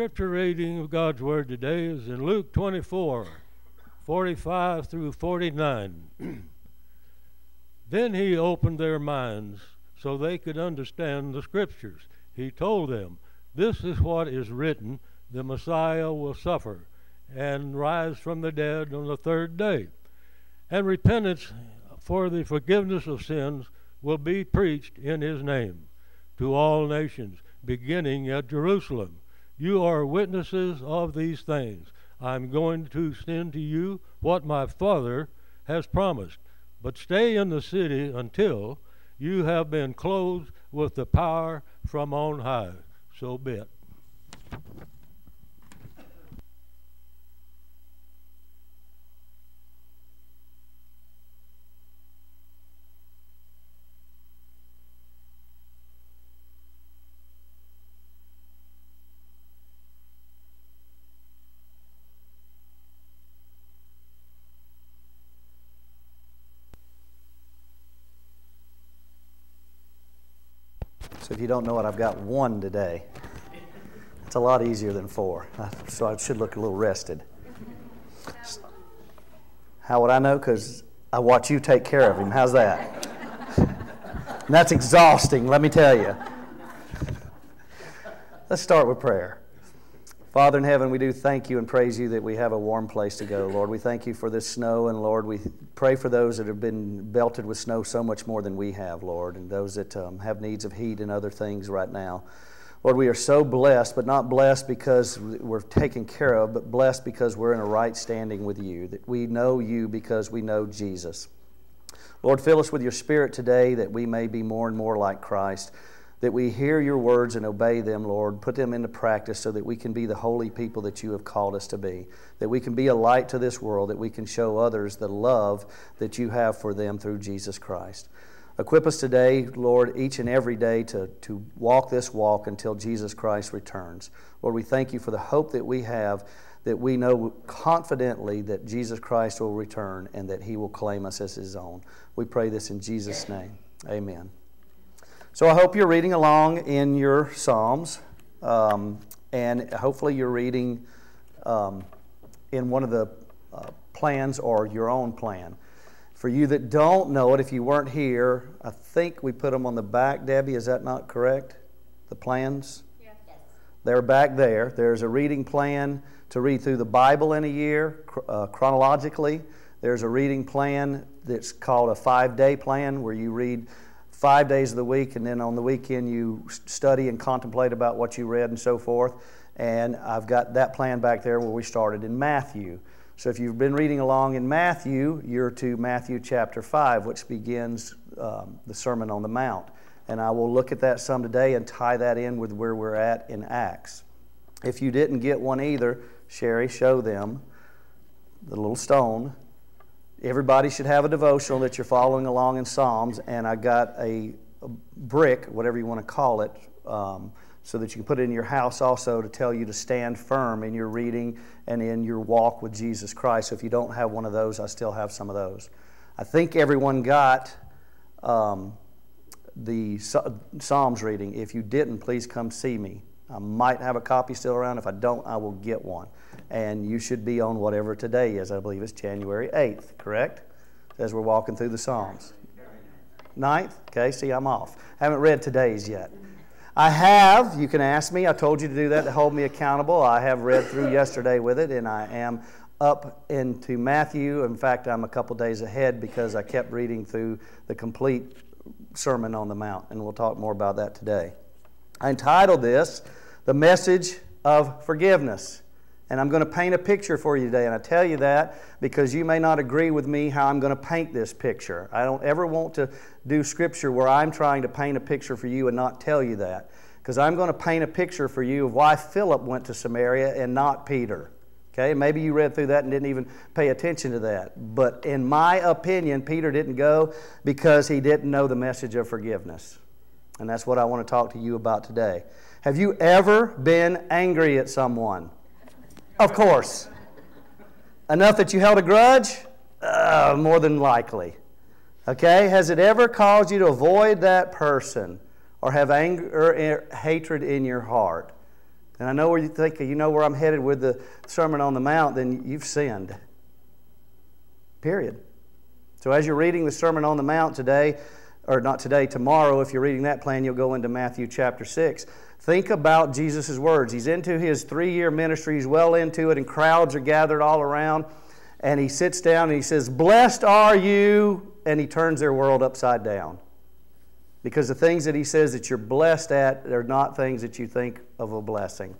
scripture reading of God's Word today is in Luke 24 45 through 49. then he opened their minds so they could understand the scriptures. He told them, This is what is written the Messiah will suffer and rise from the dead on the third day. And repentance for the forgiveness of sins will be preached in his name to all nations, beginning at Jerusalem. You are witnesses of these things. I'm going to send to you what my Father has promised. But stay in the city until you have been clothed with the power from on high. So be it. If you don't know it, I've got one today. It's a lot easier than four, so I should look a little rested. How would I know? Because I watch you take care of him. How's that? that's exhausting, let me tell you. Let's start with prayer. Father in heaven, we do thank you and praise you that we have a warm place to go, Lord. We thank you for this snow, and Lord, we pray for those that have been belted with snow so much more than we have, Lord, and those that um, have needs of heat and other things right now. Lord, we are so blessed, but not blessed because we're taken care of, but blessed because we're in a right standing with you, that we know you because we know Jesus. Lord, fill us with your spirit today that we may be more and more like Christ that we hear your words and obey them, Lord. Put them into practice so that we can be the holy people that you have called us to be. That we can be a light to this world, that we can show others the love that you have for them through Jesus Christ. Equip us today, Lord, each and every day to, to walk this walk until Jesus Christ returns. Lord, we thank you for the hope that we have that we know confidently that Jesus Christ will return and that he will claim us as his own. We pray this in Jesus' name. Amen. So I hope you're reading along in your Psalms, um, and hopefully you're reading um, in one of the uh, plans or your own plan. For you that don't know it, if you weren't here, I think we put them on the back. Debbie, is that not correct? The plans? Yes. They're back there. There's a reading plan to read through the Bible in a year uh, chronologically. There's a reading plan that's called a five day plan where you read five days of the week, and then on the weekend you study and contemplate about what you read and so forth. And I've got that plan back there where we started in Matthew. So if you've been reading along in Matthew, you're to Matthew chapter 5, which begins um, the Sermon on the Mount. And I will look at that some today and tie that in with where we're at in Acts. If you didn't get one either, Sherry, show them the little stone Everybody should have a devotional that you're following along in Psalms, and I got a, a brick, whatever you want to call it, um, so that you can put it in your house also to tell you to stand firm in your reading and in your walk with Jesus Christ. So if you don't have one of those, I still have some of those. I think everyone got um, the Psalms reading. If you didn't, please come see me. I might have a copy still around. If I don't, I will get one and you should be on whatever today is. I believe it's January 8th, correct? As we're walking through the Psalms. Ninth? Okay, see, I'm off. Haven't read today's yet. I have, you can ask me, I told you to do that to hold me accountable. I have read through yesterday with it, and I am up into Matthew. In fact, I'm a couple days ahead because I kept reading through the complete Sermon on the Mount, and we'll talk more about that today. I entitled this, The Message of Forgiveness. And I'm going to paint a picture for you today. And I tell you that because you may not agree with me how I'm going to paint this picture. I don't ever want to do scripture where I'm trying to paint a picture for you and not tell you that. Because I'm going to paint a picture for you of why Philip went to Samaria and not Peter. Okay, maybe you read through that and didn't even pay attention to that. But in my opinion, Peter didn't go because he didn't know the message of forgiveness. And that's what I want to talk to you about today. Have you ever been angry at someone? Of course. Enough that you held a grudge? Uh, more than likely. Okay? Has it ever caused you to avoid that person or have anger or hatred in your heart? and I know where you think you know where I'm headed with the Sermon on the Mount, then you've sinned. Period. So as you're reading the Sermon on the Mount today, or not today, tomorrow, if you're reading that plan, you'll go into Matthew chapter 6. Think about Jesus' words. He's into his three year ministry, he's well into it, and crowds are gathered all around. And he sits down and he says, Blessed are you, and he turns their world upside down. Because the things that he says that you're blessed at, they're not things that you think of a blessing.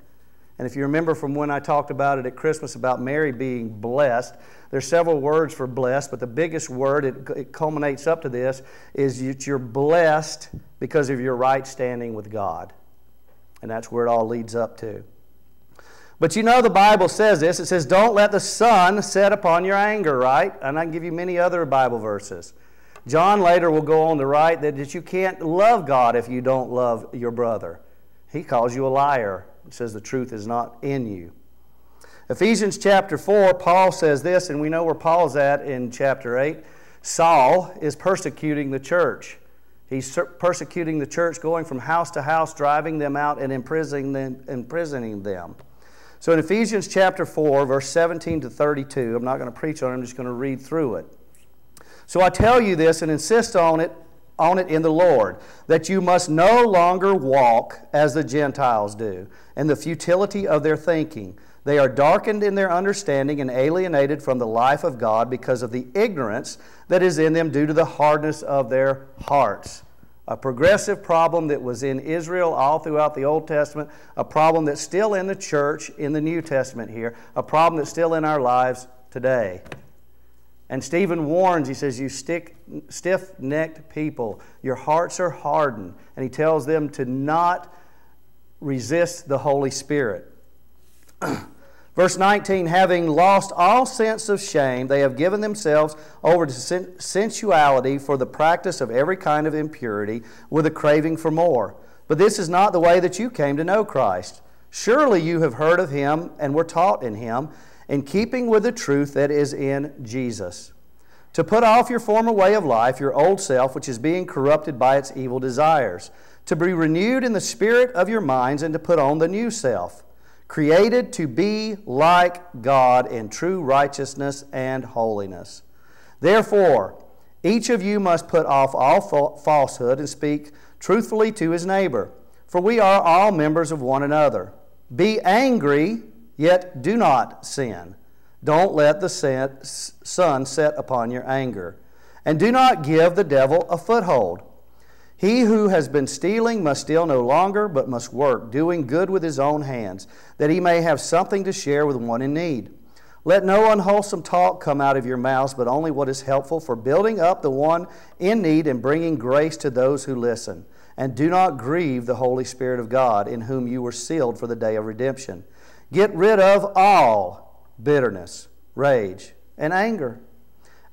And if you remember from when I talked about it at Christmas about Mary being blessed, there's several words for blessed, but the biggest word, it, it culminates up to this, is that you're blessed because of your right standing with God. And that's where it all leads up to. But you know the Bible says this. It says, Don't let the sun set upon your anger, right? And I can give you many other Bible verses. John later will go on to write that, that you can't love God if you don't love your brother. He calls you a liar. He says the truth is not in you. Ephesians chapter 4, Paul says this, and we know where Paul's at in chapter 8. Saul is persecuting the church. He's persecuting the church, going from house to house, driving them out and imprisoning them. Imprisoning them. So in Ephesians chapter 4, verse 17 to 32, I'm not going to preach on it, I'm just going to read through it. So I tell you this and insist on it, on it in the Lord, that you must no longer walk as the Gentiles do, and the futility of their thinking. They are darkened in their understanding and alienated from the life of God because of the ignorance that is in them due to the hardness of their hearts. A progressive problem that was in Israel all throughout the Old Testament, a problem that's still in the church in the New Testament here, a problem that's still in our lives today. And Stephen warns, he says, You stiff necked people, your hearts are hardened. And he tells them to not resist the Holy Spirit. Verse 19, having lost all sense of shame, they have given themselves over to sensuality for the practice of every kind of impurity with a craving for more. But this is not the way that you came to know Christ. Surely you have heard of him and were taught in him in keeping with the truth that is in Jesus. To put off your former way of life, your old self, which is being corrupted by its evil desires. To be renewed in the spirit of your minds, and to put on the new self, created to be like God in true righteousness and holiness. Therefore, each of you must put off all falsehood and speak truthfully to his neighbor, for we are all members of one another. Be angry Yet do not sin. Don't let the sun set upon your anger. And do not give the devil a foothold. He who has been stealing must steal no longer, but must work, doing good with his own hands, that he may have something to share with one in need. Let no unwholesome talk come out of your mouths, but only what is helpful for building up the one in need and bringing grace to those who listen. And do not grieve the Holy Spirit of God, in whom you were sealed for the day of redemption. Get rid of all bitterness, rage, and anger,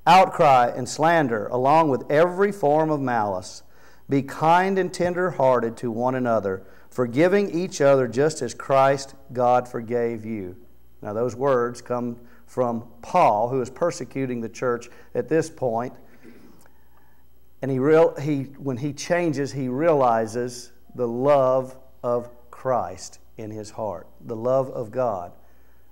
outcry and slander, along with every form of malice. Be kind and tender hearted to one another, forgiving each other just as Christ God forgave you. Now, those words come from Paul, who is persecuting the church at this point. And he, real, he, when he changes, he realizes the love of Christ in his heart, the love of God,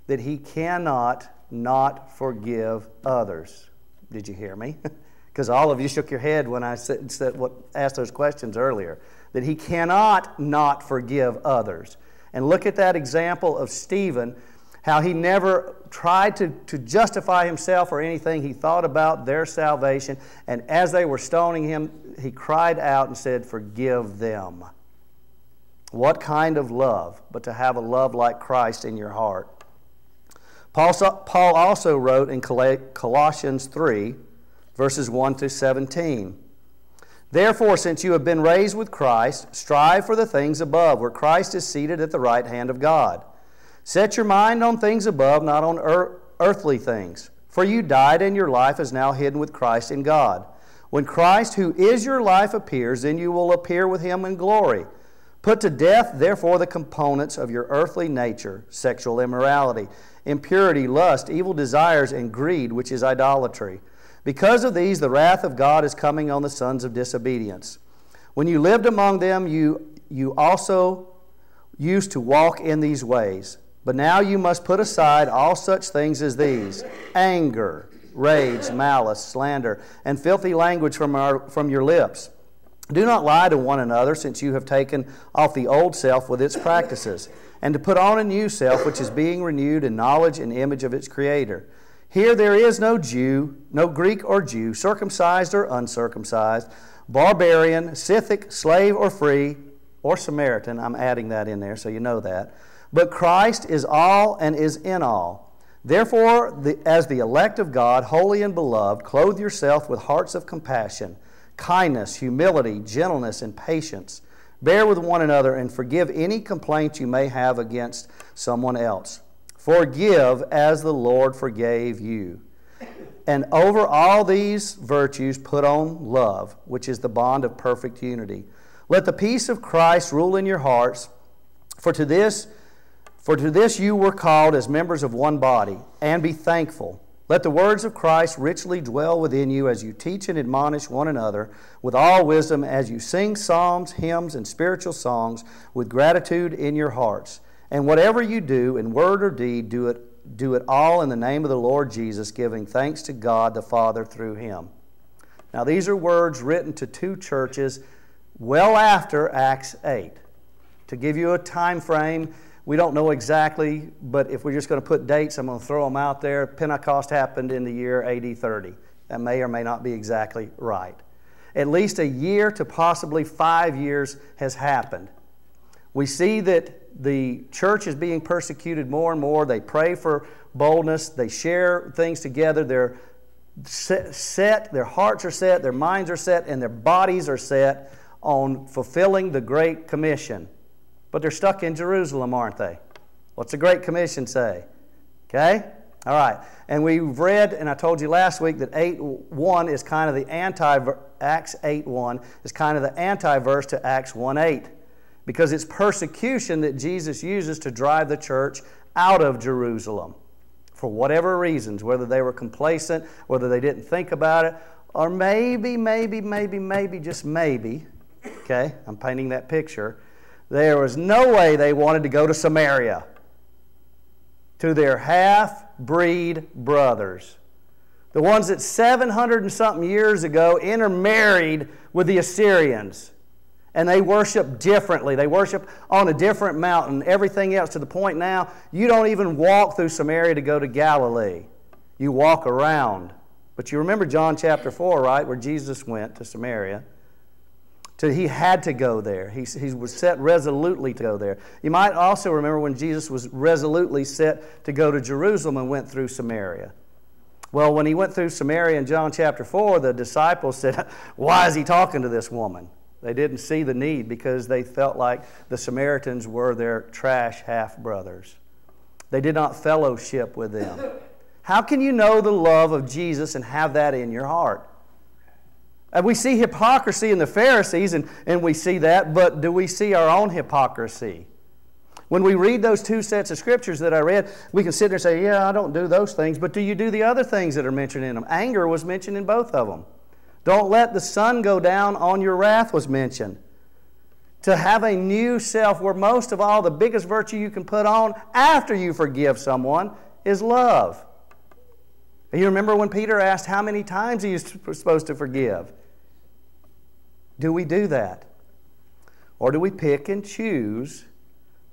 that he cannot not forgive others. Did you hear me? Because all of you shook your head when I said, said what, asked those questions earlier. That he cannot not forgive others. And look at that example of Stephen, how he never tried to, to justify himself or anything. He thought about their salvation. And as they were stoning him, he cried out and said, Forgive them. What kind of love? But to have a love like Christ in your heart. Paul also wrote in Colossians 3, verses 1 to 17. Therefore, since you have been raised with Christ, strive for the things above, where Christ is seated at the right hand of God. Set your mind on things above, not on earthly things. For you died, and your life is now hidden with Christ in God. When Christ, who is your life, appears, then you will appear with him in glory. Put to death, therefore, the components of your earthly nature sexual immorality, impurity, lust, evil desires, and greed, which is idolatry. Because of these, the wrath of God is coming on the sons of disobedience. When you lived among them, you, you also used to walk in these ways. But now you must put aside all such things as these anger, rage, malice, slander, and filthy language from, our, from your lips. Do not lie to one another, since you have taken off the old self with its practices, and to put on a new self, which is being renewed in knowledge and image of its Creator. Here there is no Jew, no Greek or Jew, circumcised or uncircumcised, barbarian, Scythic, slave or free, or Samaritan. I'm adding that in there so you know that. But Christ is all and is in all. Therefore, the, as the elect of God, holy and beloved, clothe yourself with hearts of compassion, kindness, humility, gentleness, and patience. Bear with one another and forgive any complaint you may have against someone else. Forgive as the Lord forgave you. And over all these virtues, put on love, which is the bond of perfect unity. Let the peace of Christ rule in your hearts, for to this for to this you were called as members of one body, and be thankful. Let the words of Christ richly dwell within you as you teach and admonish one another with all wisdom, as you sing psalms, hymns, and spiritual songs with gratitude in your hearts. And whatever you do, in word or deed, do it, do it all in the name of the Lord Jesus, giving thanks to God the Father through him. Now, these are words written to two churches well after Acts 8. To give you a time frame, we don't know exactly, but if we're just going to put dates, I'm going to throw them out there. Pentecost happened in the year AD 30. That may or may not be exactly right. At least a year to possibly five years has happened. We see that the church is being persecuted more and more. They pray for boldness, they share things together. They're set, their hearts are set, their minds are set, and their bodies are set on fulfilling the Great Commission. But they're stuck in Jerusalem, aren't they? What's the Great Commission say? Okay? All right. And we've read, and I told you last week that 8 1 is kind of the anti, Acts 8 1 is kind of the anti verse to Acts 1 8. Because it's persecution that Jesus uses to drive the church out of Jerusalem for whatever reasons, whether they were complacent, whether they didn't think about it, or maybe, maybe, maybe, maybe, just maybe, okay, I'm painting that picture, there was no way they wanted to go to Samaria to their half breed brothers. The ones that 700 and something years ago intermarried with the Assyrians. And they worship differently. They worship on a different mountain, everything else, to the point now you don't even walk through Samaria to go to Galilee. You walk around. But you remember John chapter 4, right, where Jesus went to Samaria. To, he had to go there. He, he was set resolutely to go there. You might also remember when Jesus was resolutely set to go to Jerusalem and went through Samaria. Well, when he went through Samaria in John chapter 4, the disciples said, Why is he talking to this woman? They didn't see the need because they felt like the Samaritans were their trash half brothers. They did not fellowship with them. How can you know the love of Jesus and have that in your heart? And we see hypocrisy in the Pharisees, and, and we see that, but do we see our own hypocrisy? When we read those two sets of scriptures that I read, we can sit there and say, Yeah, I don't do those things, but do you do the other things that are mentioned in them? Anger was mentioned in both of them. Don't let the sun go down on your wrath was mentioned. To have a new self, where most of all, the biggest virtue you can put on after you forgive someone is love. You remember when Peter asked how many times he was supposed to forgive? Do we do that? Or do we pick and choose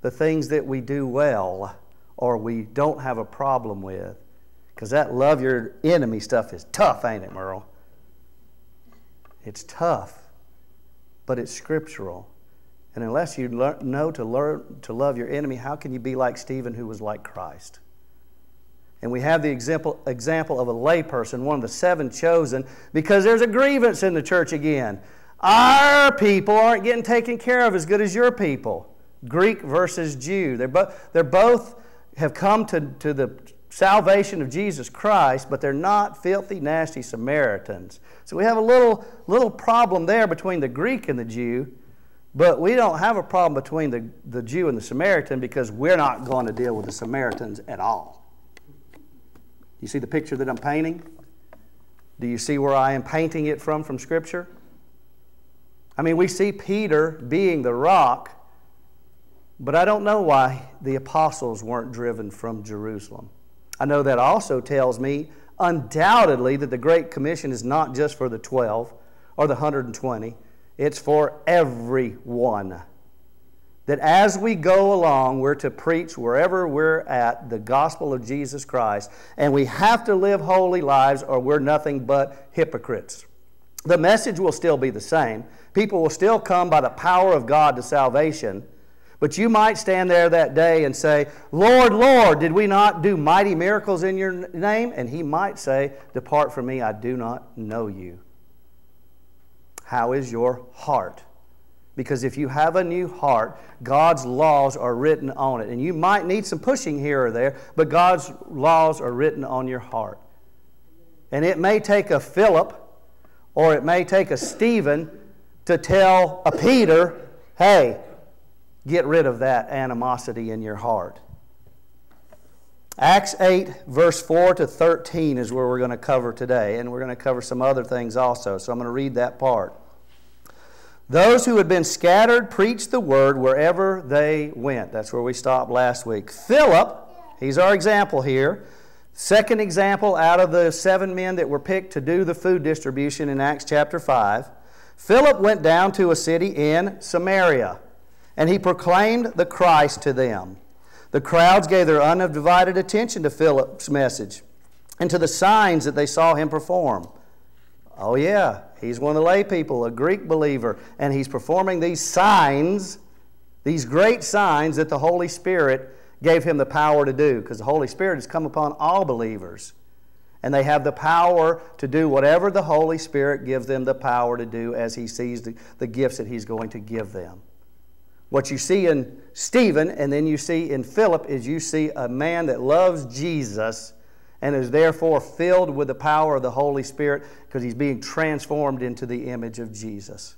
the things that we do well or we don't have a problem with? Because that love your enemy stuff is tough, ain't it, Merle? It's tough, but it's scriptural. And unless you learn, know to learn to love your enemy, how can you be like Stephen, who was like Christ? And we have the example, example of a layperson, one of the seven chosen, because there's a grievance in the church again. Our people aren't getting taken care of as good as your people. Greek versus Jew. They're, bo- they're both have come to, to the salvation of Jesus Christ, but they're not filthy, nasty Samaritans. So we have a little, little problem there between the Greek and the Jew, but we don't have a problem between the, the Jew and the Samaritan because we're not going to deal with the Samaritans at all. You see the picture that I'm painting? Do you see where I am painting it from from Scripture? I mean, we see Peter being the rock, But I don't know why the apostles weren't driven from Jerusalem. I know that also tells me undoubtedly that the Great Commission is not just for the 12 or the 120, it's for everyone. That as we go along, we're to preach wherever we're at the gospel of Jesus Christ, and we have to live holy lives or we're nothing but hypocrites. The message will still be the same. People will still come by the power of God to salvation. But you might stand there that day and say, Lord, Lord, did we not do mighty miracles in your name? And he might say, Depart from me, I do not know you. How is your heart? Because if you have a new heart, God's laws are written on it. And you might need some pushing here or there, but God's laws are written on your heart. And it may take a Philip or it may take a Stephen to tell a Peter, hey, get rid of that animosity in your heart. Acts 8, verse 4 to 13 is where we're going to cover today, and we're going to cover some other things also. So I'm going to read that part. Those who had been scattered preached the word wherever they went. That's where we stopped last week. Philip, he's our example here. Second example out of the seven men that were picked to do the food distribution in Acts chapter 5. Philip went down to a city in Samaria, and he proclaimed the Christ to them. The crowds gave their undivided attention to Philip's message and to the signs that they saw him perform. Oh, yeah, he's one of the lay people, a Greek believer, and he's performing these signs, these great signs that the Holy Spirit gave him the power to do, because the Holy Spirit has come upon all believers. And they have the power to do whatever the Holy Spirit gives them the power to do as he sees the, the gifts that he's going to give them. What you see in Stephen and then you see in Philip is you see a man that loves Jesus and is therefore filled with the power of the Holy Spirit because he's being transformed into the image of Jesus.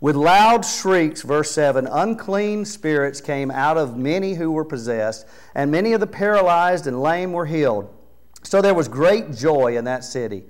With loud shrieks, verse 7, unclean spirits came out of many who were possessed, and many of the paralyzed and lame were healed. So there was great joy in that city.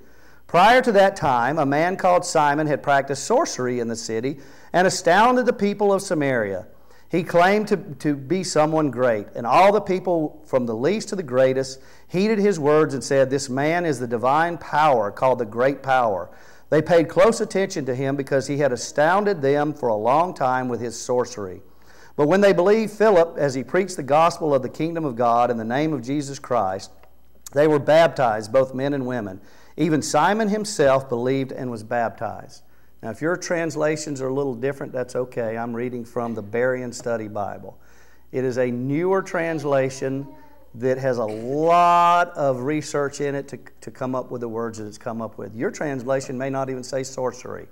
Prior to that time, a man called Simon had practiced sorcery in the city and astounded the people of Samaria. He claimed to, to be someone great, and all the people, from the least to the greatest, heeded his words and said, This man is the divine power called the Great Power. They paid close attention to him because he had astounded them for a long time with his sorcery. But when they believed Philip as he preached the gospel of the kingdom of God in the name of Jesus Christ, they were baptized, both men and women. Even Simon himself believed and was baptized. Now, if your translations are a little different, that's okay. I'm reading from the Berean Study Bible. It is a newer translation that has a lot of research in it to, to come up with the words that it's come up with. Your translation may not even say sorcery.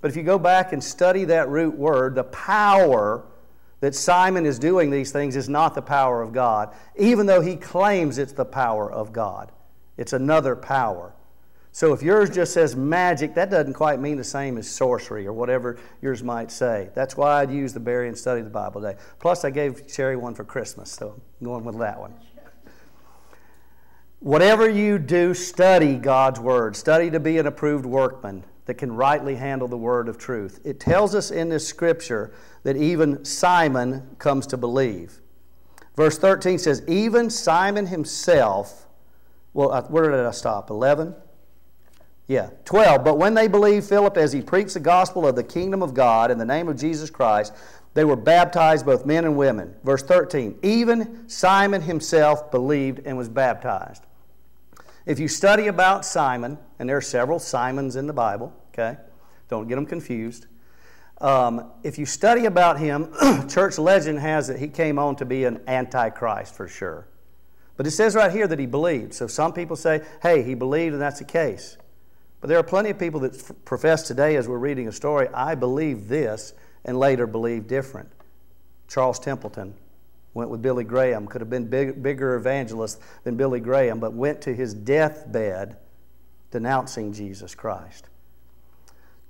But if you go back and study that root word, the power that Simon is doing these things is not the power of God, even though he claims it's the power of God. It's another power. So if yours just says magic, that doesn't quite mean the same as sorcery or whatever yours might say. That's why I'd use the Berean study the Bible today. Plus, I gave Sherry one for Christmas, so I'm going with that one. Whatever you do, study God's Word. Study to be an approved workman that can rightly handle the Word of truth. It tells us in this scripture that even Simon comes to believe. Verse 13 says, Even Simon himself, well, uh, where did I stop? 11? Yeah, 12. But when they believed Philip as he preached the gospel of the kingdom of God in the name of Jesus Christ, they were baptized, both men and women. Verse 13. Even Simon himself believed and was baptized. If you study about Simon, and there are several Simons in the Bible, okay? Don't get them confused. Um, if you study about him, church legend has that he came on to be an antichrist for sure. But it says right here that he believed. So some people say, hey, he believed and that's the case. But there are plenty of people that profess today, as we're reading a story, I believe this, and later believe different. Charles Templeton went with Billy Graham, could have been big, bigger evangelist than Billy Graham, but went to his deathbed denouncing Jesus Christ.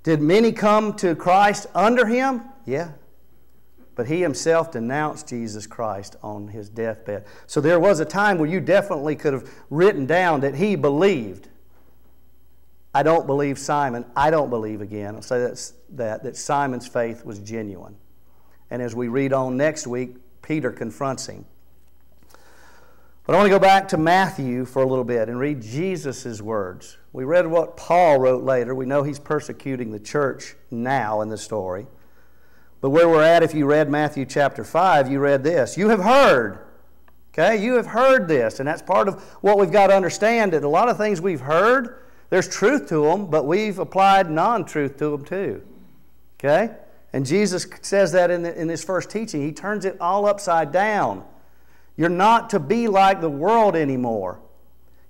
Did many come to Christ under him? Yeah. But he himself denounced Jesus Christ on his deathbed. So there was a time where you definitely could have written down that he believed. I don't believe Simon. I don't believe again. I'll say that's, that, that Simon's faith was genuine. And as we read on next week, Peter confronts him. But I want to go back to Matthew for a little bit and read Jesus' words. We read what Paul wrote later. We know he's persecuting the church now in the story. But where we're at, if you read Matthew chapter 5, you read this You have heard. Okay, you have heard this. And that's part of what we've got to understand that a lot of things we've heard, there's truth to them, but we've applied non truth to them too. Okay? And Jesus says that in, the, in this first teaching. He turns it all upside down. You're not to be like the world anymore.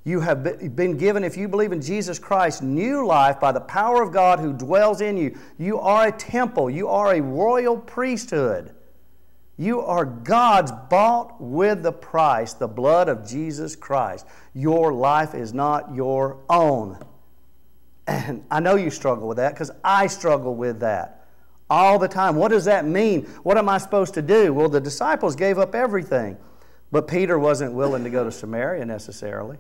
You have been given, if you believe in Jesus Christ, new life by the power of God who dwells in you. You are a temple, you are a royal priesthood. You are God's bought with the price, the blood of Jesus Christ. Your life is not your own. I know you struggle with that because I struggle with that all the time. What does that mean? What am I supposed to do? Well, the disciples gave up everything. But Peter wasn't willing to go to Samaria necessarily.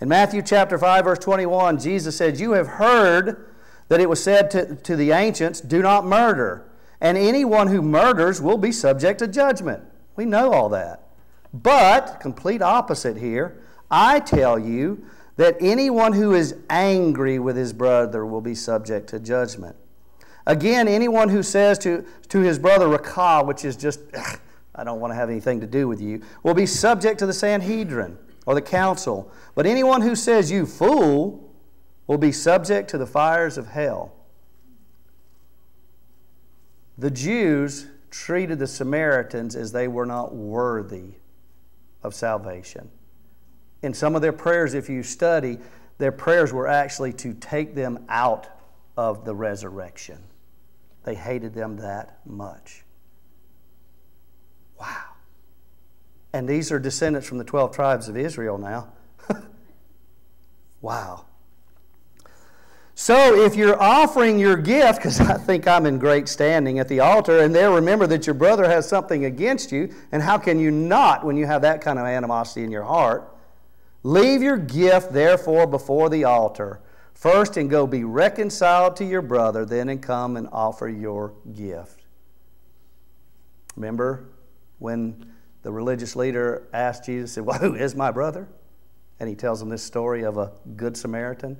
In Matthew chapter 5, verse 21, Jesus said, You have heard that it was said to, to the ancients, Do not murder, and anyone who murders will be subject to judgment. We know all that. But, complete opposite here, I tell you that anyone who is angry with his brother will be subject to judgment. Again, anyone who says to, to his brother, Raca, which is just, I don't want to have anything to do with you, will be subject to the Sanhedrin or the council. But anyone who says, You fool, will be subject to the fires of hell. The Jews treated the Samaritans as they were not worthy of salvation. In some of their prayers, if you study, their prayers were actually to take them out of the resurrection. They hated them that much. Wow. And these are descendants from the 12 tribes of Israel now. wow. So if you're offering your gift, because I think I'm in great standing at the altar, and there remember that your brother has something against you, and how can you not when you have that kind of animosity in your heart? Leave your gift, therefore, before the altar first and go be reconciled to your brother, then and come and offer your gift. Remember when the religious leader asked Jesus, Well, who is my brother? And he tells him this story of a good Samaritan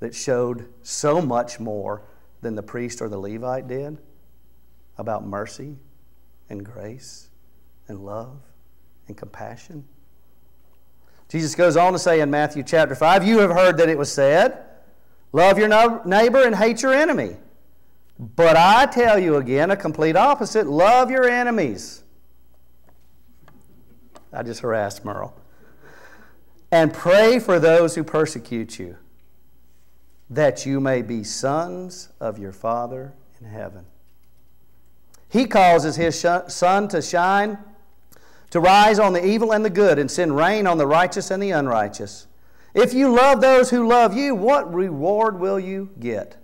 that showed so much more than the priest or the Levite did about mercy and grace and love and compassion. Jesus goes on to say in Matthew chapter 5, You have heard that it was said, Love your neighbor and hate your enemy. But I tell you again, a complete opposite love your enemies. I just harassed Merle. And pray for those who persecute you, that you may be sons of your Father in heaven. He causes his sun to shine, to rise on the evil and the good, and send rain on the righteous and the unrighteous. If you love those who love you, what reward will you get?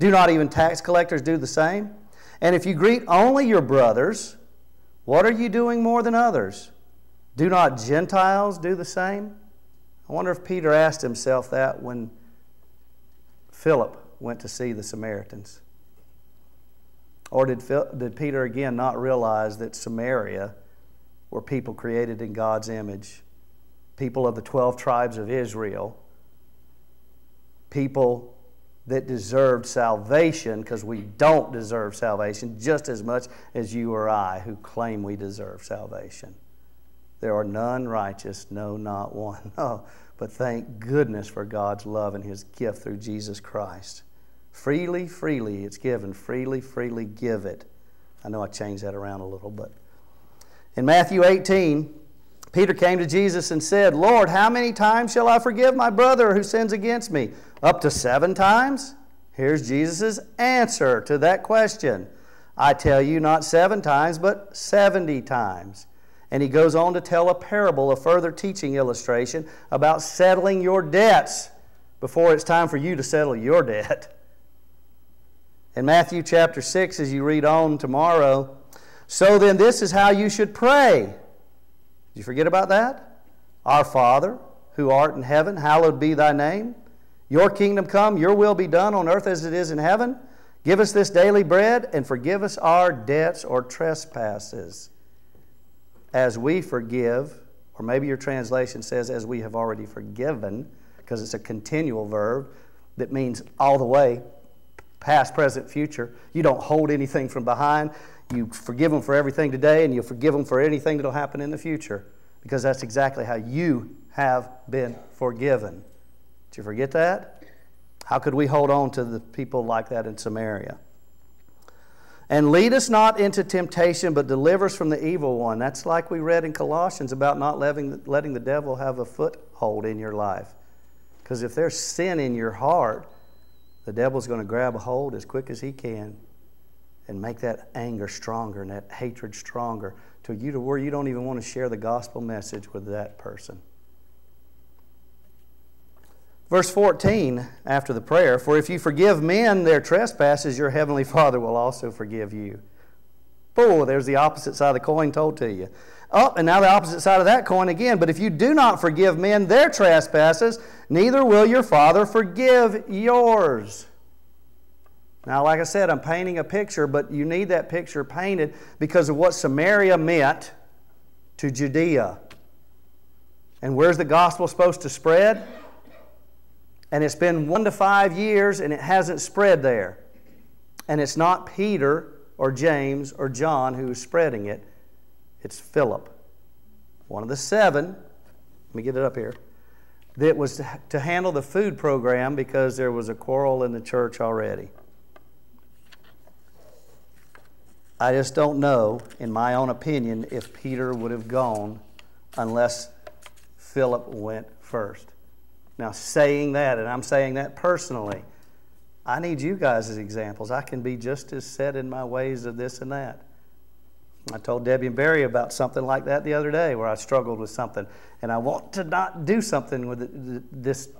Do not even tax collectors do the same? And if you greet only your brothers, what are you doing more than others? Do not Gentiles do the same? I wonder if Peter asked himself that when Philip went to see the Samaritans. Or did, did Peter again not realize that Samaria were people created in God's image? People of the 12 tribes of Israel, people that deserved salvation because we don't deserve salvation just as much as you or I who claim we deserve salvation. There are none righteous, no, not one. Oh, but thank goodness for God's love and His gift through Jesus Christ. Freely, freely it's given. Freely, freely give it. I know I changed that around a little, but in Matthew 18, Peter came to Jesus and said, Lord, how many times shall I forgive my brother who sins against me? Up to seven times? Here's Jesus' answer to that question. I tell you, not seven times, but 70 times. And he goes on to tell a parable, a further teaching illustration about settling your debts before it's time for you to settle your debt. In Matthew chapter 6, as you read on tomorrow, so then this is how you should pray. Did you forget about that? Our Father, who art in heaven, hallowed be thy name. Your kingdom come, your will be done on earth as it is in heaven. Give us this daily bread and forgive us our debts or trespasses as we forgive, or maybe your translation says as we have already forgiven, because it's a continual verb that means all the way, past, present, future. You don't hold anything from behind. You forgive them for everything today, and you'll forgive them for anything that will happen in the future, because that's exactly how you have been forgiven. Did you forget that? How could we hold on to the people like that in Samaria? And lead us not into temptation, but deliver us from the evil one. That's like we read in Colossians about not letting, letting the devil have a foothold in your life. Because if there's sin in your heart, the devil's going to grab a hold as quick as he can and make that anger stronger and that hatred stronger to you to where you don't even want to share the gospel message with that person. Verse 14, after the prayer, for if you forgive men their trespasses, your heavenly Father will also forgive you. Oh, there's the opposite side of the coin told to you. Oh, and now the opposite side of that coin again. But if you do not forgive men their trespasses, neither will your Father forgive yours. Now, like I said, I'm painting a picture, but you need that picture painted because of what Samaria meant to Judea. And where's the gospel supposed to spread? And it's been one to five years and it hasn't spread there. And it's not Peter or James or John who's spreading it, it's Philip, one of the seven. Let me get it up here. That was to handle the food program because there was a quarrel in the church already. I just don't know, in my own opinion, if Peter would have gone unless Philip went first. Now, saying that, and I'm saying that personally, I need you guys as examples. I can be just as set in my ways of this and that. I told Debbie and Barry about something like that the other day where I struggled with something, and I want to not do something with this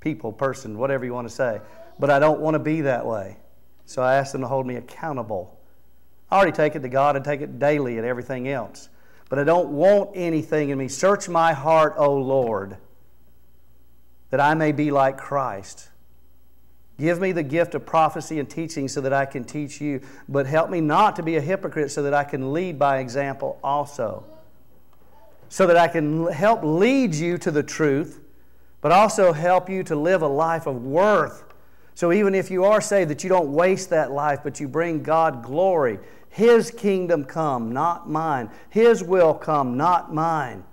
people, person, whatever you want to say, but I don't want to be that way. So I asked them to hold me accountable. I already take it to God and take it daily and everything else, but I don't want anything in me. Search my heart, O Lord that I may be like Christ. Give me the gift of prophecy and teaching so that I can teach you, but help me not to be a hypocrite so that I can lead by example also. So that I can help lead you to the truth, but also help you to live a life of worth. So even if you are saved, that you don't waste that life, but you bring God glory. His kingdom come, not mine. His will come, not mine.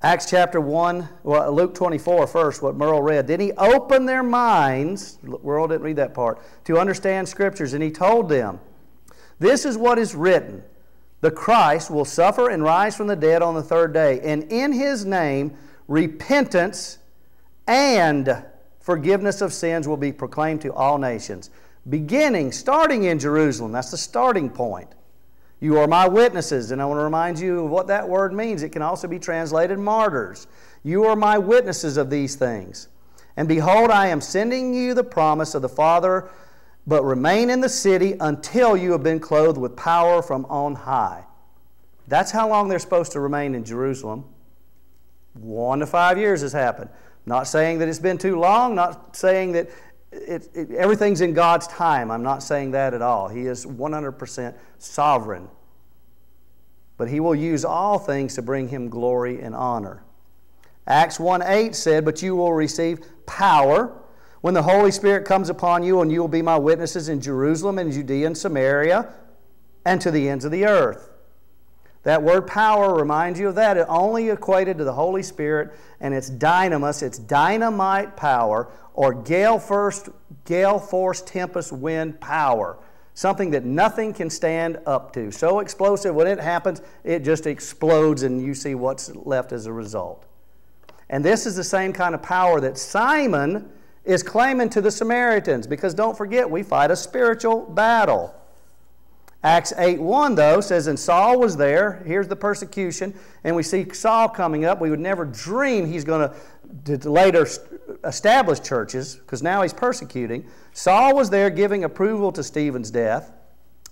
Acts chapter 1, well, Luke 24 first, what Merle read. Then he opened their minds, Merle didn't read that part, to understand scriptures, and he told them, This is what is written The Christ will suffer and rise from the dead on the third day, and in his name repentance and forgiveness of sins will be proclaimed to all nations, beginning, starting in Jerusalem. That's the starting point. You are my witnesses. And I want to remind you of what that word means. It can also be translated martyrs. You are my witnesses of these things. And behold, I am sending you the promise of the Father, but remain in the city until you have been clothed with power from on high. That's how long they're supposed to remain in Jerusalem. One to five years has happened. Not saying that it's been too long, not saying that it, it, everything's in God's time. I'm not saying that at all. He is 100% sovereign. But He will use all things to bring Him glory and honor. Acts 1 8 said, But you will receive power when the Holy Spirit comes upon you, and you will be my witnesses in Jerusalem and Judea and Samaria and to the ends of the earth. That word power reminds you of that. It only equated to the Holy Spirit and it's dynamis, it's dynamite power or gale first gale force tempest wind power. Something that nothing can stand up to. So explosive when it happens, it just explodes and you see what's left as a result. And this is the same kind of power that Simon is claiming to the Samaritans because don't forget, we fight a spiritual battle. Acts 8 1, though, says, And Saul was there. Here's the persecution. And we see Saul coming up. We would never dream he's going to later establish churches because now he's persecuting. Saul was there giving approval to Stephen's death.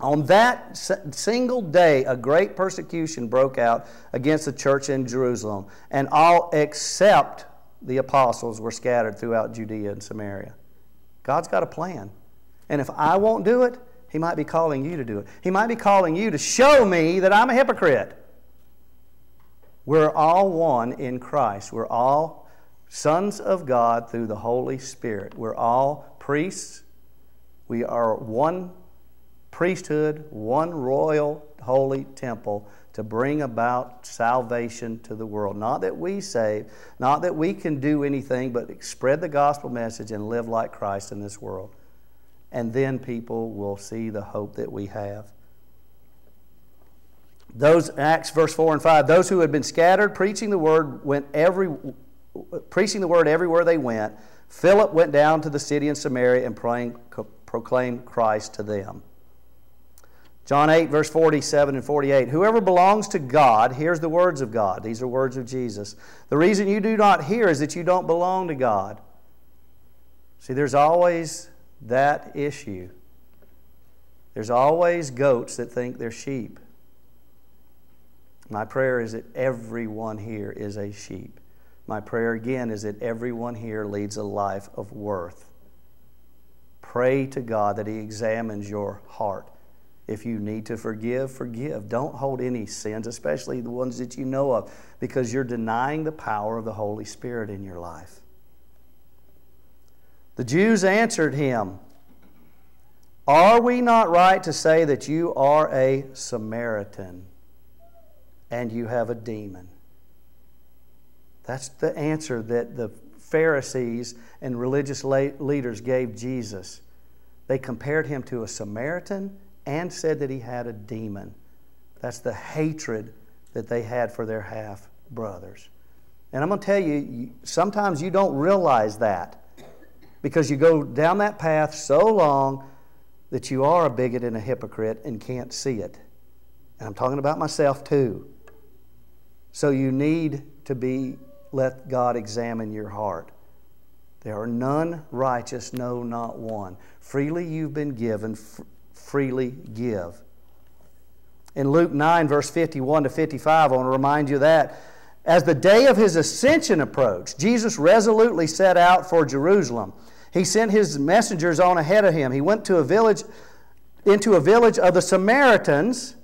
On that single day, a great persecution broke out against the church in Jerusalem, and all except the apostles were scattered throughout Judea and Samaria God's got a plan. And if I won't do it, He might be calling you to do it. He might be calling you to show me that I'm a hypocrite. We're all one in Christ. We're all sons of God through the Holy Spirit. We're all priests. We are one priesthood, one royal holy temple to bring about salvation to the world. Not that we save, not that we can do anything, but spread the gospel message and live like Christ in this world. And then people will see the hope that we have. Those Acts verse 4 and 5, those who had been scattered preaching the word went every preaching the word everywhere they went. Philip went down to the city in Samaria and praying, proclaimed Christ to them. John 8, verse 47 and 48. Whoever belongs to God hears the words of God. These are words of Jesus. The reason you do not hear is that you don't belong to God. See, there's always that issue. There's always goats that think they're sheep. My prayer is that everyone here is a sheep. My prayer again is that everyone here leads a life of worth. Pray to God that He examines your heart. If you need to forgive, forgive. Don't hold any sins, especially the ones that you know of, because you're denying the power of the Holy Spirit in your life. The Jews answered him, Are we not right to say that you are a Samaritan and you have a demon? That's the answer that the Pharisees and religious leaders gave Jesus. They compared him to a Samaritan and said that he had a demon. That's the hatred that they had for their half brothers. And I'm going to tell you, sometimes you don't realize that because you go down that path so long that you are a bigot and a hypocrite and can't see it. And I'm talking about myself too. So you need to be let God examine your heart. There are none righteous, no, not one. Freely you've been given, freely give. In Luke 9, verse 51 to 55, I want to remind you that. As the day of his ascension approached, Jesus resolutely set out for Jerusalem. He sent his messengers on ahead of him. He went to a village, into a village of the Samaritans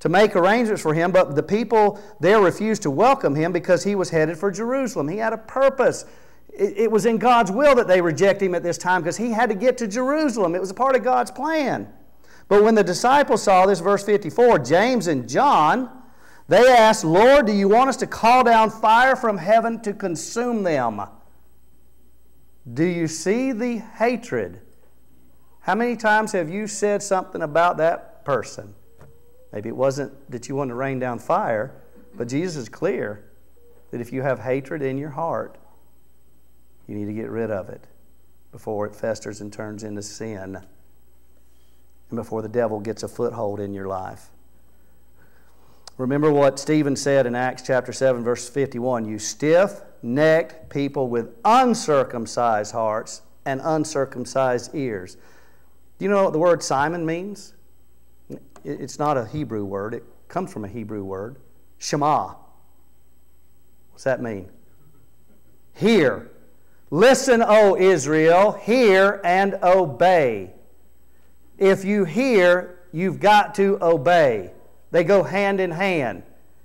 to make arrangements for him, but the people there refused to welcome him because he was headed for Jerusalem. He had a purpose. It, it was in God's will that they reject him at this time because he had to get to Jerusalem. It was a part of God's plan. But when the disciples saw this, verse 54, James and John, they asked, Lord, do you want us to call down fire from heaven to consume them? Do you see the hatred? How many times have you said something about that person? Maybe it wasn't that you wanted to rain down fire, but Jesus is clear that if you have hatred in your heart, you need to get rid of it before it festers and turns into sin and before the devil gets a foothold in your life. Remember what Stephen said in Acts chapter 7, verse 51 You stiff necked people with uncircumcised hearts and uncircumcised ears. Do you know what the word Simon means? It's not a Hebrew word, it comes from a Hebrew word Shema. What's that mean? Hear. Listen, O Israel, hear and obey. If you hear, you've got to obey. They go hand in hand.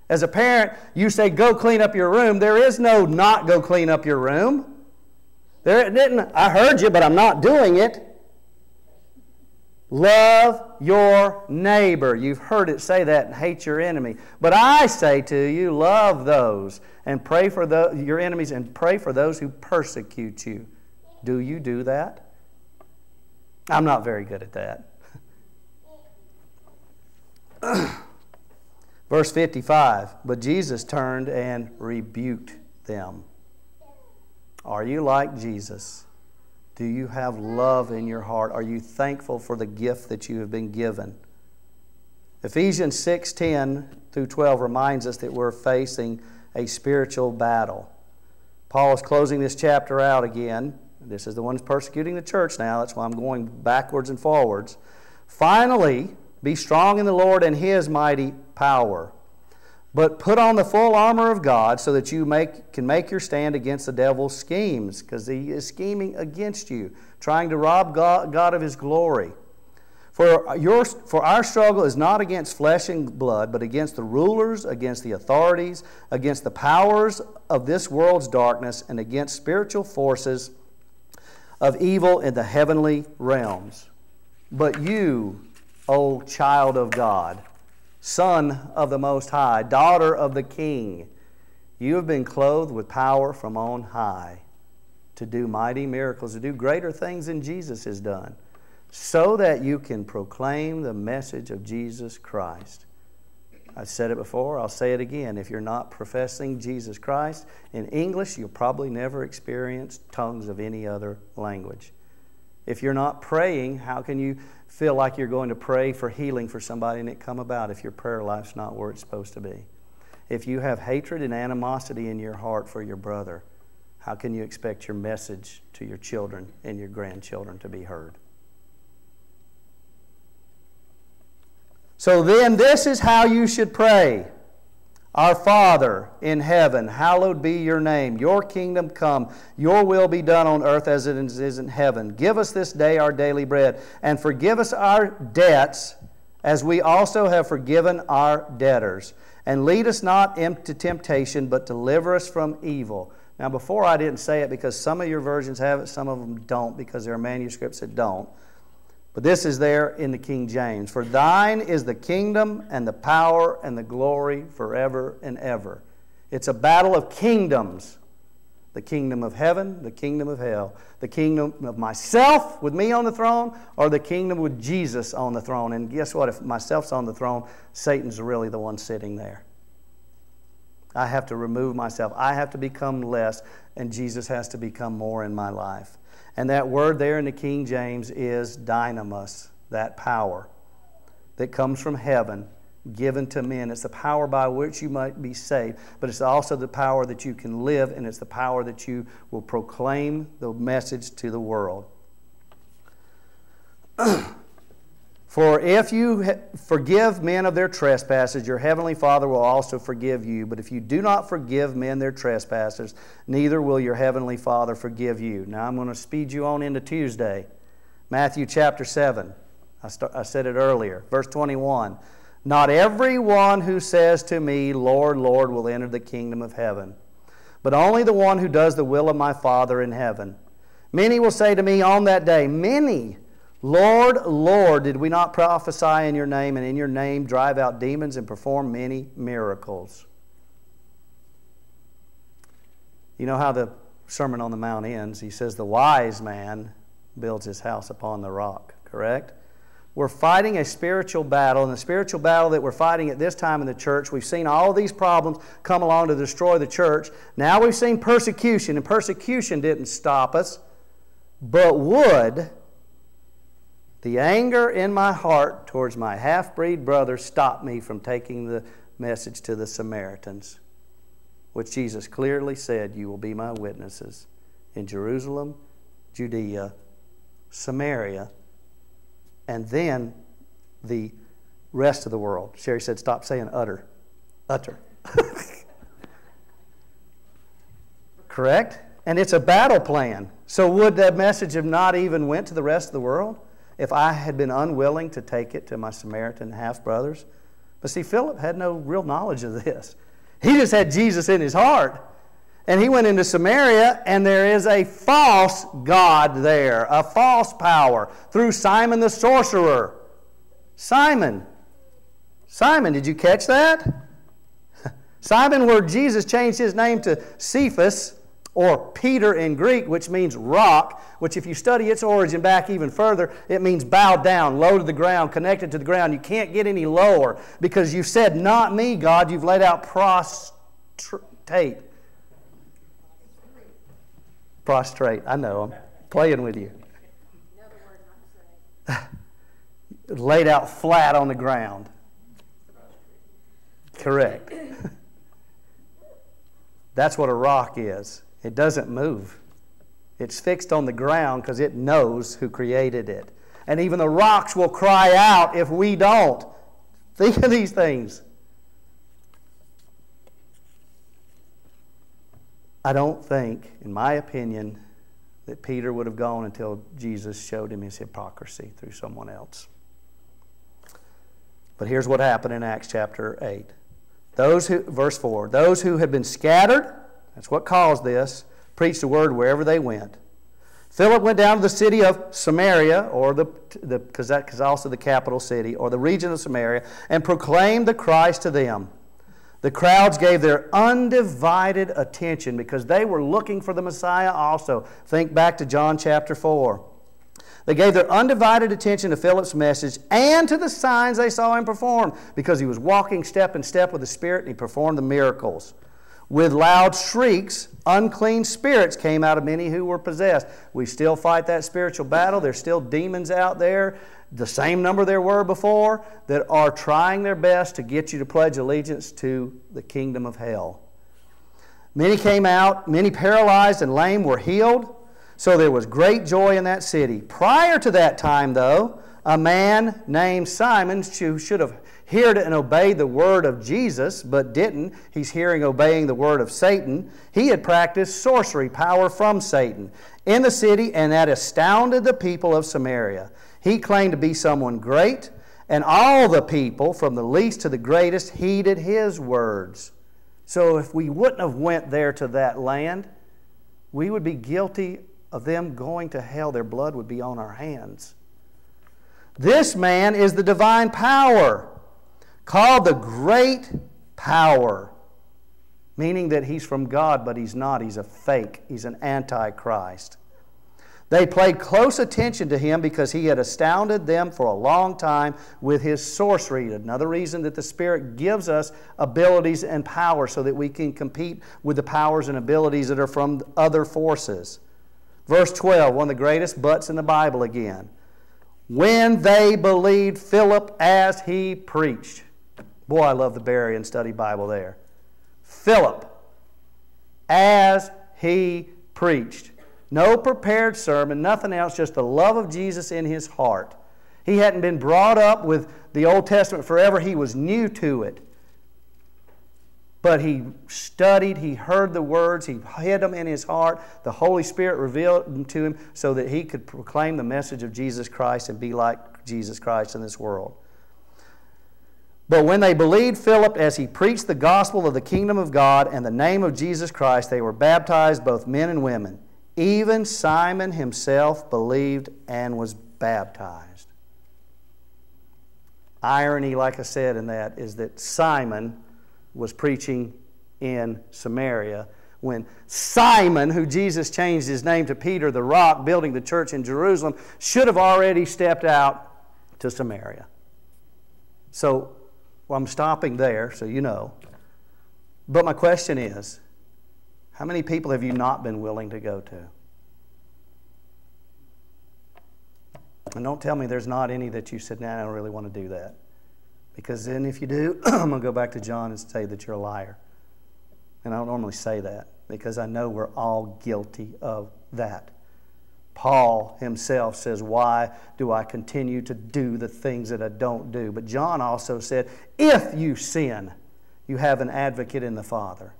As a parent, you say, go clean up your room. There is no not go clean up your room. There didn't, I heard you, but I'm not doing it. Love your neighbor. You've heard it say that and hate your enemy. But I say to you, love those and pray for the, your enemies and pray for those who persecute you. Do you do that? I'm not very good at that. Verse 55 But Jesus turned and rebuked them. Are you like Jesus? Do you have love in your heart? Are you thankful for the gift that you have been given? Ephesians 6:10 through 12 reminds us that we're facing a spiritual battle. Paul is closing this chapter out again this is the one persecuting the church now. That's why I'm going backwards and forwards. Finally, be strong in the Lord and His mighty power. But put on the full armor of God so that you make, can make your stand against the devil's schemes, because he is scheming against you, trying to rob God, God of his glory. For, your, for our struggle is not against flesh and blood, but against the rulers, against the authorities, against the powers of this world's darkness, and against spiritual forces of evil in the heavenly realms. But you, O child of God, Son of the Most High, daughter of the King, you have been clothed with power from on high to do mighty miracles, to do greater things than Jesus has done, so that you can proclaim the message of Jesus Christ. I've said it before, I'll say it again. If you're not professing Jesus Christ in English, you'll probably never experience tongues of any other language. If you're not praying, how can you feel like you're going to pray for healing for somebody and it come about if your prayer life's not where it's supposed to be. If you have hatred and animosity in your heart for your brother, how can you expect your message to your children and your grandchildren to be heard? So then, this is how you should pray. Our Father in heaven, hallowed be your name. Your kingdom come. Your will be done on earth as it is in heaven. Give us this day our daily bread, and forgive us our debts as we also have forgiven our debtors. And lead us not into temptation, but deliver us from evil. Now, before I didn't say it because some of your versions have it, some of them don't because there are manuscripts that don't. But this is there in the King James. For thine is the kingdom and the power and the glory forever and ever. It's a battle of kingdoms the kingdom of heaven, the kingdom of hell, the kingdom of myself with me on the throne, or the kingdom with Jesus on the throne. And guess what? If myself's on the throne, Satan's really the one sitting there. I have to remove myself. I have to become less, and Jesus has to become more in my life. And that word there in the King James is dynamis, that power that comes from heaven given to men. It's the power by which you might be saved, but it's also the power that you can live, and it's the power that you will proclaim the message to the world. For if you forgive men of their trespasses, your heavenly Father will also forgive you. But if you do not forgive men their trespasses, neither will your heavenly Father forgive you. Now I'm going to speed you on into Tuesday. Matthew chapter 7. I, I said it earlier. Verse 21. Not everyone who says to me, Lord, Lord, will enter the kingdom of heaven, but only the one who does the will of my Father in heaven. Many will say to me on that day, Many Lord, Lord, did we not prophesy in your name and in your name drive out demons and perform many miracles? You know how the Sermon on the Mount ends? He says, The wise man builds his house upon the rock, correct? We're fighting a spiritual battle, and the spiritual battle that we're fighting at this time in the church, we've seen all these problems come along to destroy the church. Now we've seen persecution, and persecution didn't stop us, but would the anger in my heart towards my half breed brother stopped me from taking the message to the Samaritans, which Jesus clearly said, You will be my witnesses in Jerusalem, Judea, Samaria, and then the rest of the world. Sherry said, Stop saying utter. Utter. Correct? And it's a battle plan. So would that message have not even went to the rest of the world? If I had been unwilling to take it to my Samaritan half brothers. But see, Philip had no real knowledge of this. He just had Jesus in his heart. And he went into Samaria, and there is a false God there, a false power through Simon the sorcerer. Simon. Simon, did you catch that? Simon, where Jesus changed his name to Cephas, or Peter in Greek, which means rock, which, if you study its origin back even further, it means bowed down, low to the ground, connected to the ground. You can't get any lower because you've said, Not me, God. You've laid out prostrate. Prostrate. I know. I'm playing with you. laid out flat on the ground. Correct. That's what a rock is. It doesn't move. It's fixed on the ground because it knows who created it. And even the rocks will cry out if we don't. Think of these things. I don't think, in my opinion, that Peter would have gone until Jesus showed him his hypocrisy through someone else. But here's what happened in Acts chapter 8. Those who, verse 4, those who had been scattered that's what caused this, preached the word wherever they went. Philip went down to the city of Samaria, or the because that is also the capital city, or the region of Samaria, and proclaimed the Christ to them. The crowds gave their undivided attention because they were looking for the Messiah also. Think back to John chapter 4. They gave their undivided attention to Philip's message and to the signs they saw him perform because he was walking step in step with the Spirit and he performed the miracles. With loud shrieks, unclean spirits came out of many who were possessed. We still fight that spiritual battle. There's still demons out there, the same number there were before, that are trying their best to get you to pledge allegiance to the kingdom of hell. Many came out, many paralyzed and lame were healed. So there was great joy in that city. Prior to that time, though, a man named Simon who should have heard and obeyed the word of Jesus, but didn't. He's hearing obeying the word of Satan. He had practiced sorcery, power from Satan, in the city, and that astounded the people of Samaria. He claimed to be someone great, and all the people, from the least to the greatest, heeded his words. So if we wouldn't have went there to that land, we would be guilty of them going to hell, their blood would be on our hands. This man is the divine power, called the great power, meaning that he's from God, but he's not. He's a fake, he's an antichrist. They paid close attention to him because he had astounded them for a long time with his sorcery. Another reason that the Spirit gives us abilities and power so that we can compete with the powers and abilities that are from other forces. Verse 12, one of the greatest buts in the Bible again. When they believed Philip as he preached. Boy, I love the Berean Study Bible there. Philip as he preached. No prepared sermon, nothing else, just the love of Jesus in his heart. He hadn't been brought up with the Old Testament forever, he was new to it. But he studied, he heard the words, he hid them in his heart. The Holy Spirit revealed them to him so that he could proclaim the message of Jesus Christ and be like Jesus Christ in this world. But when they believed Philip as he preached the gospel of the kingdom of God and the name of Jesus Christ, they were baptized, both men and women. Even Simon himself believed and was baptized. Irony, like I said in that, is that Simon was preaching in Samaria when Simon, who Jesus changed his name to Peter the Rock, building the church in Jerusalem, should have already stepped out to Samaria. So well, I'm stopping there, so you know. But my question is how many people have you not been willing to go to? And don't tell me there's not any that you said, nah, I don't really want to do that. Because then, if you do, I'm going to go back to John and say that you're a liar. And I don't normally say that because I know we're all guilty of that. Paul himself says, Why do I continue to do the things that I don't do? But John also said, If you sin, you have an advocate in the Father.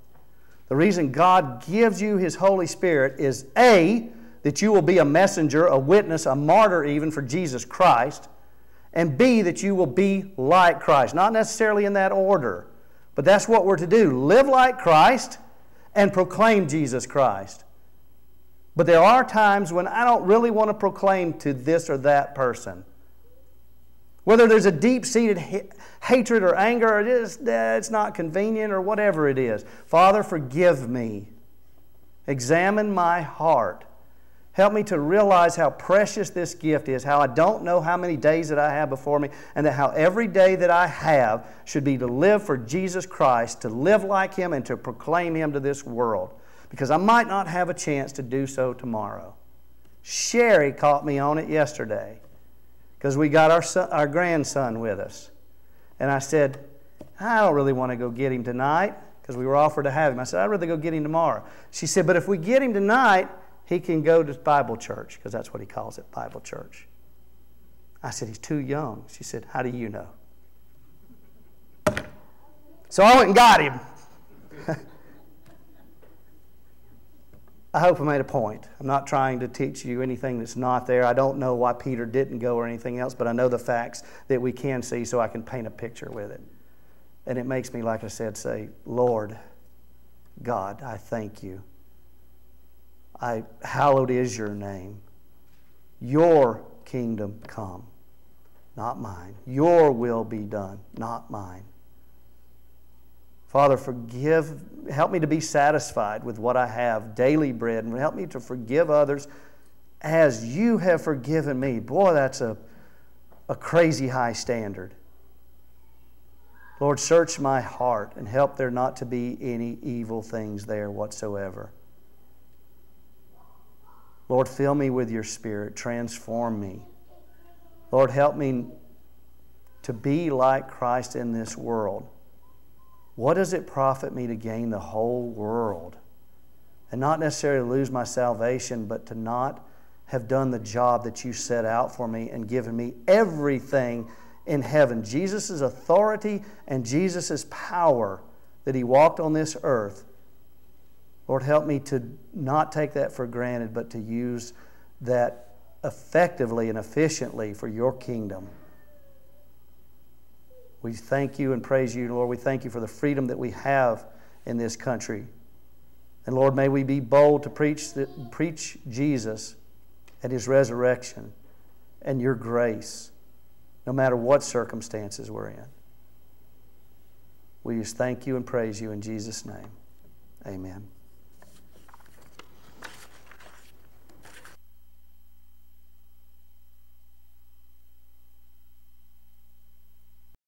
The reason God gives you His Holy Spirit is A, that you will be a messenger, a witness, a martyr even for Jesus Christ and B, that you will be like Christ. Not necessarily in that order, but that's what we're to do live like Christ and proclaim Jesus Christ. But there are times when I don't really want to proclaim to this or that person. Whether there's a deep seated ha- hatred or anger, or is, eh, it's not convenient, or whatever it is. Father, forgive me. Examine my heart. Help me to realize how precious this gift is, how I don't know how many days that I have before me, and that how every day that I have should be to live for Jesus Christ, to live like Him, and to proclaim Him to this world. Because I might not have a chance to do so tomorrow. Sherry caught me on it yesterday because we got our, son, our grandson with us. And I said, I don't really want to go get him tonight because we were offered to have him. I said, I'd rather go get him tomorrow. She said, But if we get him tonight, he can go to Bible church, because that's what he calls it, Bible church. I said, He's too young. She said, How do you know? So I went and got him. I hope I made a point. I'm not trying to teach you anything that's not there. I don't know why Peter didn't go or anything else, but I know the facts that we can see so I can paint a picture with it. And it makes me, like I said, say, Lord, God, I thank you. I hallowed is your name. Your kingdom come, not mine. Your will be done, not mine. Father, forgive, help me to be satisfied with what I have, daily bread, and help me to forgive others as you have forgiven me. Boy, that's a, a crazy high standard. Lord, search my heart and help there not to be any evil things there whatsoever. Lord, fill me with your Spirit, transform me. Lord, help me to be like Christ in this world. What does it profit me to gain the whole world and not necessarily lose my salvation, but to not have done the job that you set out for me and given me everything in heaven? Jesus' authority and Jesus' power that he walked on this earth. Lord, help me to not take that for granted, but to use that effectively and efficiently for your kingdom. We thank you and praise you, Lord. We thank you for the freedom that we have in this country. And Lord, may we be bold to preach, the, preach Jesus and his resurrection and your grace, no matter what circumstances we're in. We just thank you and praise you in Jesus' name. Amen.